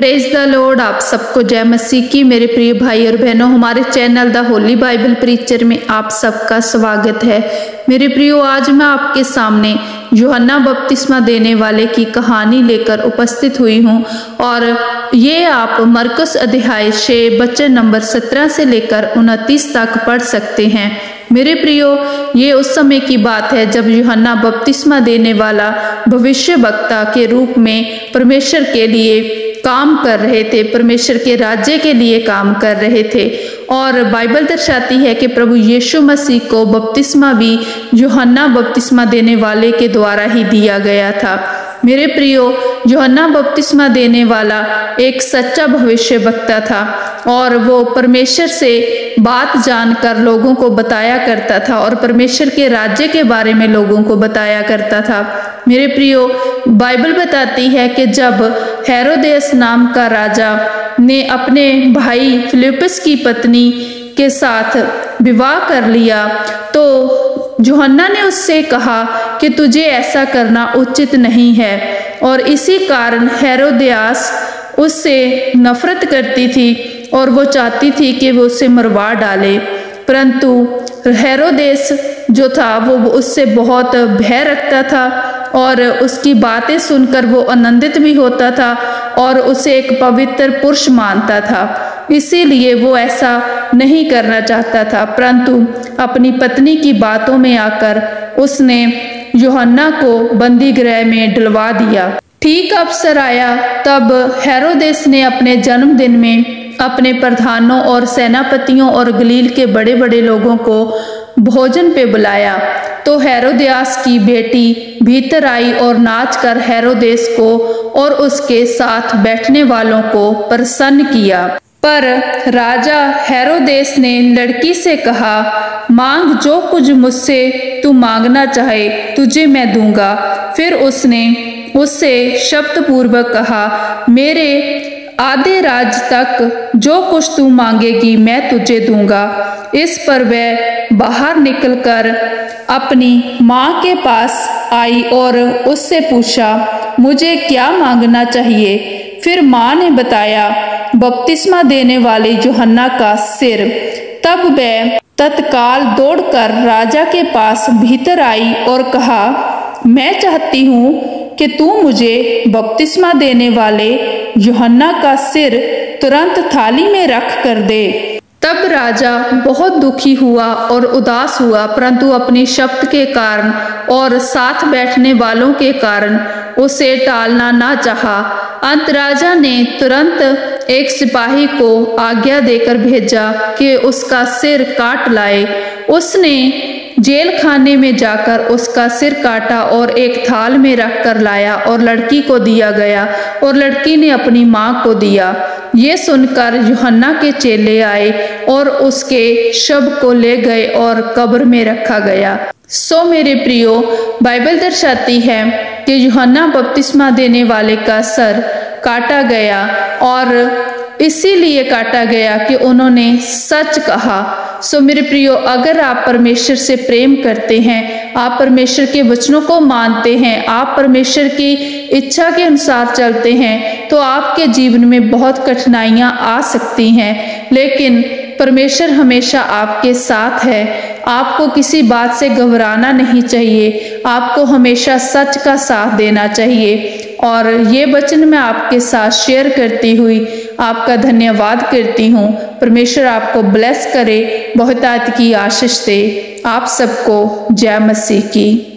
Praise the Lord आप सबको जय मसीह की। मेरे प्रिय भाई और बहनों, हमारे channel the holy Bible preacher में आप सबका स्वागत है। मेरे प्रियो, आज मैं आपके सामने योहन्ना बपतिस्मा देने वाले की कहानी लेकर उपस्थित हुई हूँ। और ये आप मरकस अध्याय छः बच्चन नंबर सत्रह से लेकर उनतीस तक पढ़ सकते हैं। मेरे प्रियो, ये उस समय की बात है जब यूहन्ना बपतिस्मा देने वाला भविष्य वक्ता के रूप में परमेश्वर के लिए काम कर रहे थे, परमेश्वर के राज्य के लिए काम कर रहे थे। और बाइबल दर्शाती है कि प्रभु यीशु मसीह को बपतिस्मा भी यूहन्ना बपतिस्मा देने वाले के द्वारा ही दिया गया था। मेरे प्रियो, यूहन्ना बपतिस्मा देने वाला एक सच्चा भविष्य वक्ता था और वो परमेश्वर से बात जानकर लोगों को बताया करता था और परमेश्वर के राज्य के बारे में लोगों को बताया करता था। मेरे प्रियो, बाइबल बताती है कि जब हेरोदेस नाम का राजा ने अपने भाई फिलिपस की पत्नी के साथ विवाह कर लिया। तो जोहन्ना ने उससे कहा कि तुझे ऐसा करना उचित नहीं है। और इसी कारण हेरोदयास उससे नफरत करती थी और वो चाहती थी कि वो उसे मरवा डाले। परंतु हेरोदेस जो था, वो उससे बहुत भय रखता था और उसकी बातें सुनकर वो आनंदित भी होता था और उसे एक पवित्र पुरुष मानता था। इसीलिए वो ऐसा नहीं करना चाहता था, परंतु अपनी पत्नी की बातों में आकर उसने योहन्ना को बंदी गृह में डलवा दिया। ठीक अवसर आया, तब हेरोदेस ने अपने जन्मदिन में अपने प्रधानों और सेनापतियों और गलील के बड़े बड़े लोगों को भोजन पे बुलाया। तो हेरोदियास की बेटी भीतर आई और नाच कर हेरोदेस को और उसके साथ बैठने वालों को प्रसन्न किया। पर राजा हेरोदेस ने लड़की से कहा, मांग जो कुछ मुझसे तू मांगना चाहे, तुझे मैं दूँगा। फिर उसने उससे शब्द पूर्वक कहा, मेरे आधे राज तक जो कुछ तू मांगेगी मैं तुझे दूँगा। इस पर वह बाहर निकलकर अपनी माँ के पास आई और उससे पूछा, मुझे क्या मांगना चाहिए? फिर माँ ने बताया, बपतिस्मा देने वाले जोहन्ना का सिर। तब वह तत्काल दौड़कर राजा के पास भीतर आई और कहा, मैं चाहती हूँ कि तू मुझे बपतिस्मा देने वाले योहन्ना का सिर तुरंत थाली में रख कर दे। तब राजा बहुत दुखी हुआ और उदास हुआ, परंतु अपनी शब्द के कारण और साथ बैठने वालों के कारण उसे टालना ना चाहा। अंत राजा ने तुरंत एक सिपाही को आज्ञा देकर भेजा कि उसका सिर काट लाए। उसने जेल खाने में जाकर उसका सिर काटा और एक थाल में रख कर लाया और लड़की को दिया गया और लड़की ने अपनी माँ को दिया। ये सुनकर यूहन्ना के चेले आए और उसके शव को ले गए और कब्र में रखा गया। सो मेरे प्रियो, बाइबल दर्शाती है कि यूहन्ना बपतिस्मा देने वाले का सर काटा गया और इसीलिए काटा गया कि उन्होंने सच कहा। सो मेरे प्रियो, अगर आप परमेश्वर से प्रेम करते हैं, आप परमेश्वर के वचनों को मानते हैं, आप परमेश्वर की इच्छा के अनुसार चलते हैं तो आपके जीवन में बहुत कठिनाइयाँ आ सकती हैं। लेकिन परमेश्वर हमेशा आपके साथ है। आपको किसी बात से घबराना नहीं चाहिए। आपको हमेशा सच का साथ देना चाहिए। और ये वचन मैं आपके साथ शेयर करती हुई आपका धन्यवाद करती हूँ। परमेश्वर आपको ब्लेस करे, बहुतात की आशीष दे। आप सबको जय मसीह की।